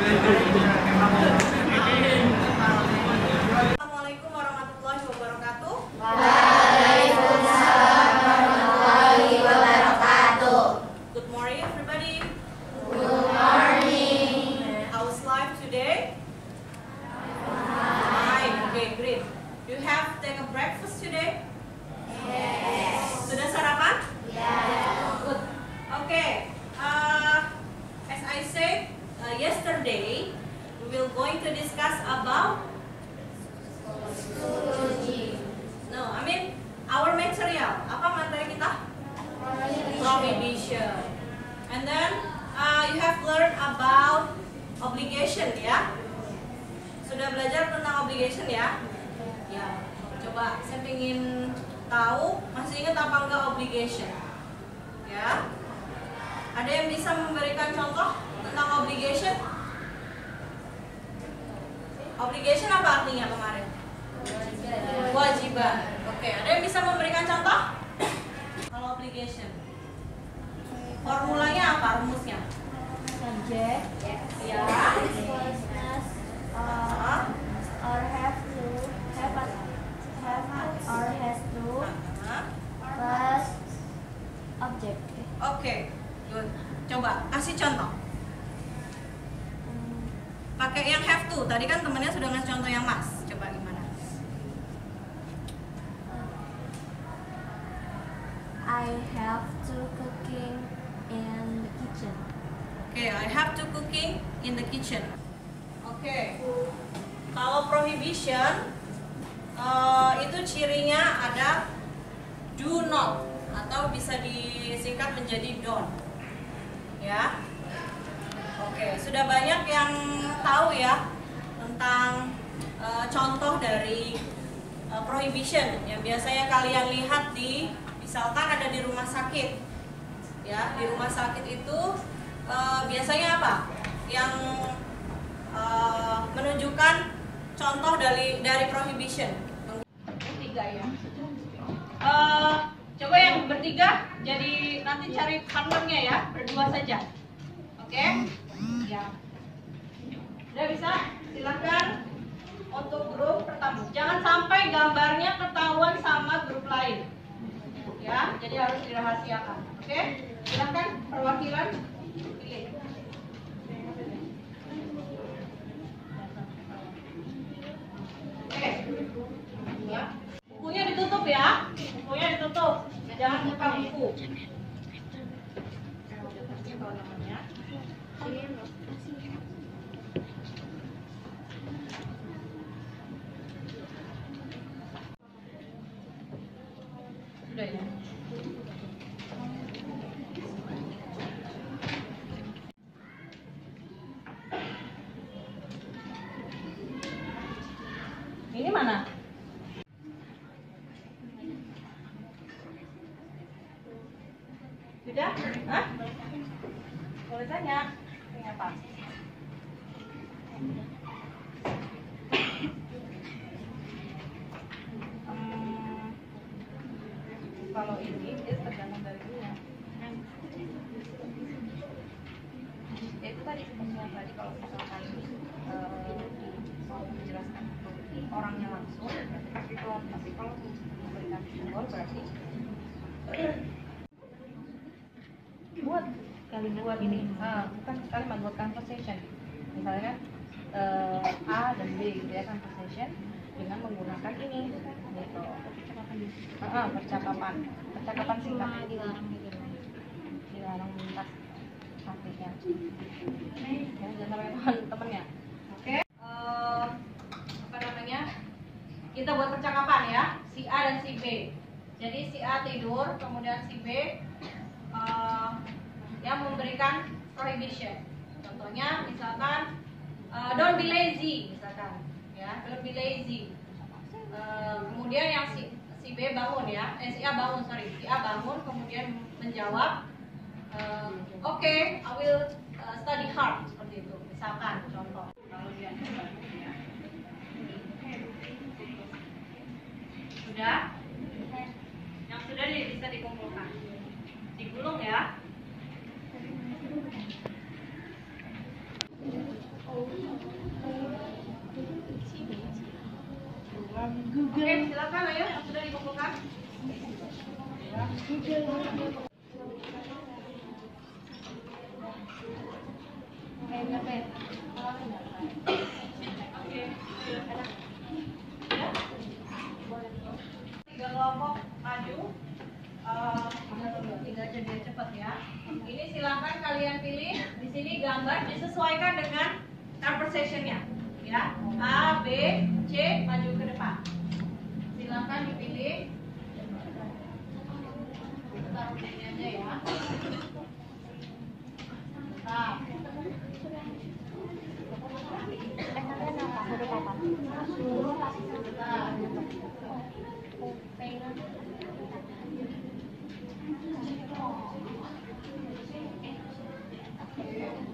Assalamualaikum warahmatullahi wabarakatuh. Good morning, everybody. Good morning. How's life today? Fine. Okay, you have breakfast today? Yes. Sudah sarapan? Yes. Good. Okay. Uh, as I said uh, yesterday, we will going to discuss about No, I mean our material. Apa materi kita? Prohibition. And then uh, you have learned about obligation ya. Sudah belajar tentang obligation ya? Ya. Coba saya ingin tahu masih ingat apa enggak obligation? Ya. Ada yang bisa memberikan contoh tentang obligation? Obligation apa artinya kemarin? Kewajiban. Oke, ada yang bisa memberikan contoh? Kalau obligation. Formulanya apa rumusnya? subject Ya. uh, or have to have a, have or has to Hah? plus object Oke, good. Coba kasih contoh. Pakai yang have to. Tadi kan temennya sudah ngasih contoh yang mas. Coba gimana? I have to cooking in the kitchen Oke, I have to cooking in the kitchen. Oke. Kalau prohibition eh, itu cirinya ada do not atau bisa disingkat menjadi don't. Ya. Oke, sudah banyak yang tahu ya tentang eh, contoh dari eh, prohibition yang biasanya kalian lihat di misalkan ada di rumah sakit. Ya, di rumah sakit itu eh, biasanya apa? Yang eh, menunjukkan contoh dari dari prohibition. Tiga ya. Eh, coba yang bertiga jadi nanti cari partnernya ya, berdua saja. Oke? Ya. Udah bisa? Silakan untuk grup pertama. Jangan sampai gambarnya ketahuan sama grup lain. Ya, jadi harus dirahasiakan. Oke? Silakan perwakilan pilih. Oke. Ya. Bukunya ditutup ya. Bukunya ditutup. Jangan buka buku. Ini mana? Sudah? Hah? Boleh tanya. Ini apa? Hmm, kalau ini dia tergantung dari dia. Ya itu tadi sebenarnya tadi kalau misalkan eh, mau menjelaskan ke orangnya langsung berarti kalau tapi kalau memberikan simbol berarti buat kalimat buat ini. Ah, bukan kalimat buat conversation. Misalnya eh, A dan B gitu ya conversation dengan menggunakan ini gitu. Ah, ah, percakapan. Percakapan singkat. Dilarang gitu. Dilarang minta sampingnya ya jangan sampai teman temennya. Oke. Eh, apa namanya? Kita buat percakapan ya si A dan si B jadi si A tidur kemudian si B eh, yang memberikan prohibition. Contohnya misalkan eh, don't be lazy misalkan ya don't be lazy. Eh, kemudian yang si si B bangun ya eh si A bangun sorry si A bangun kemudian menjawab eh, oke I will study hard seperti itu. Misalkan contoh. Sudah bisa dikumpulkan. Digulung ya. Oke, silakan ayo yang sudah dikumpulkan. Oke, okay, Ini silakan kalian pilih. Di sini gambar disesuaikan dengan conversation-nya. Ya, A, B, C, maju ke depan. Silakan dipilih. Taruh di sini aja ya. Nah,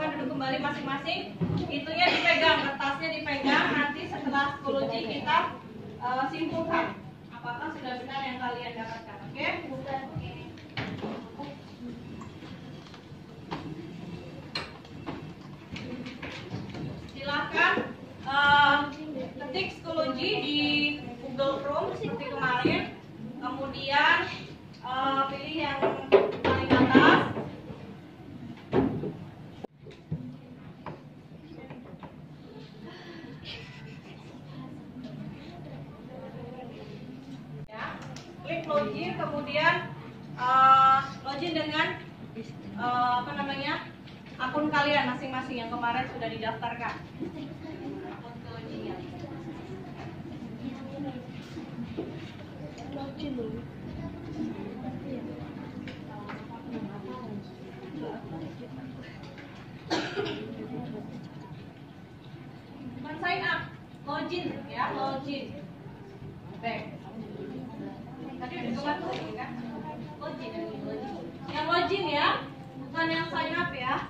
silahkan duduk kembali masing-masing. Itunya dipegang kertasnya dipegang. Nanti setelah psikologi kita eh, simpulkan apakah sudah benar yang kalian dapatkan oke? silakan kemarin sudah didaftarkan. Bukan sign up. Login ya login. Back tadi udah keluar tuh kan? Login login. Yang login ya. Bukan yang sign up ya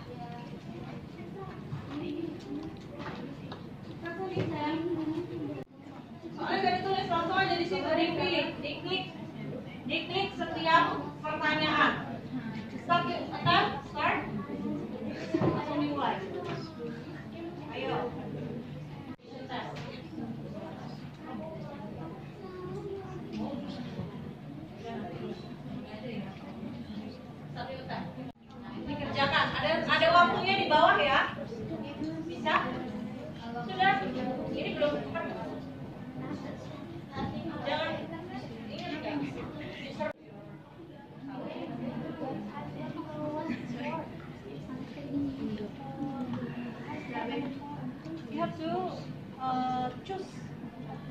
Ada ada waktunya di bawah ya. Bisa? Sudah. Ini belum. Jangan. You have to uh, choose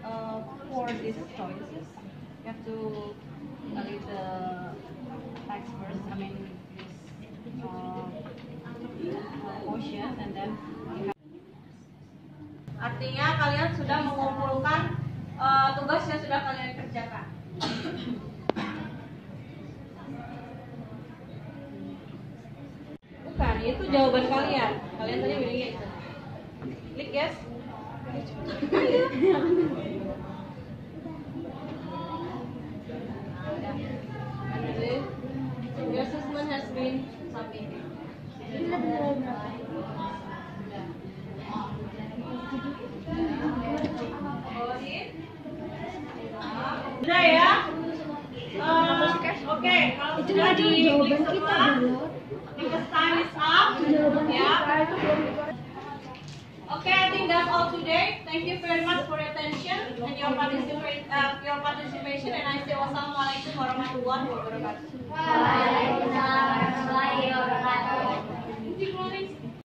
uh, for these choices. You have to read the text first. I mean, this uh, portion, and then. Artinya kalian sudah mengumpulkan uh, tugas yang sudah kalian kerjakan. Bukan, itu jawaban kalian. Kalian tadi bilangnya itu. Klik yes. Your assessment has been submitted. Sudah ya? Eh, Oke, kalau sudah kita belum. because time is up. Ya. Okay, I think that's all today. Thank you very much for your attention and your participation. Uh, your participation, and I say wassalamualaikum warahmatullahi wabarakatuh. Waalaikumsalam warahmatullahi wabarakatuh.